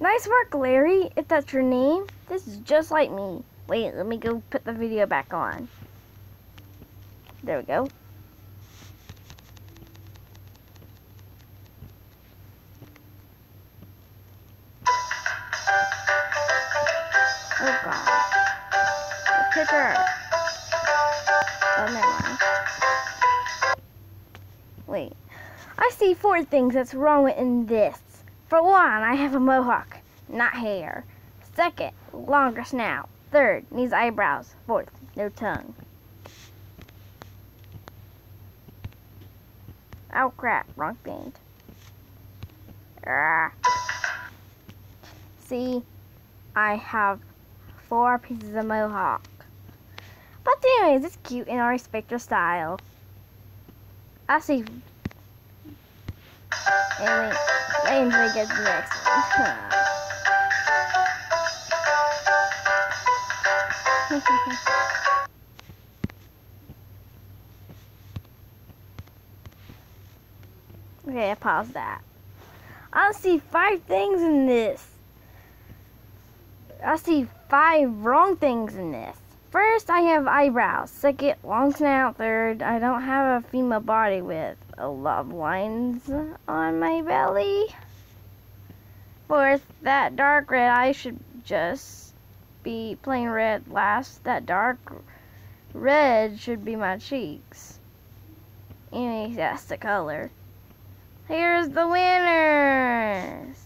Nice work, Larry, if that's your name. This is just like me. Wait, let me go put the video back on. There we go. Oh god. The picture. Oh, never mind. Wait. I see four things that's wrong in this. For one, I have a mohawk, not hair. Second, longer snout. Third, needs eyebrows. Fourth, no tongue. Oh crap, wrong paint. Ah. See, I have four pieces of mohawk. But anyways, it's cute and I respect your style. I see. I enjoy get the next one. okay, I pause that. I see five things in this. I see five wrong things in this. First, I have eyebrows. Second, long snout. Third, I don't have a female body with a lot of lines on my belly. Fourth, that dark red eye should just be plain red. Last, that dark red should be my cheeks. Anyway, that's the color. Here's the winners.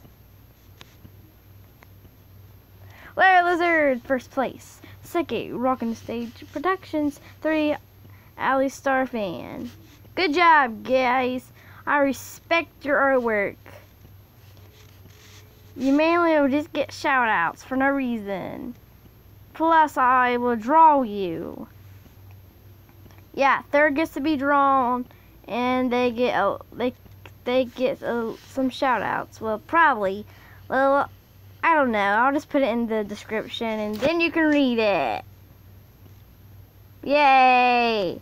Larry Lizard, first place. Second, Rockin' Stage Productions. Three, Ali Starfan. Good job, guys. I respect your artwork. You mainly will just get shout outs for no reason. Plus, I will draw you. Yeah, third gets to be drawn, and they get a, they they get a, some shout outs. Well, probably. Well, I don't know. I'll just put it in the description and then you can read it. Yay!